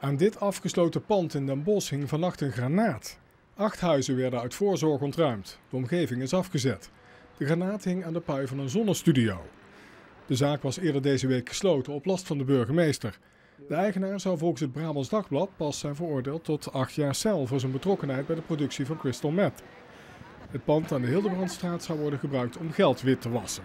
Aan dit afgesloten pand in Den Bosch hing vannacht een granaat. Acht huizen werden uit voorzorg ontruimd. De omgeving is afgezet. De granaat hing aan de pui van een zonnestudio. De zaak was eerder deze week gesloten op last van de burgemeester. De eigenaar zou volgens het Brabants Dagblad pas zijn veroordeeld tot acht jaar cel voor zijn betrokkenheid bij de productie van Crystal Meth. Het pand aan de Hildebrandstraat zou worden gebruikt om geld wit te wassen.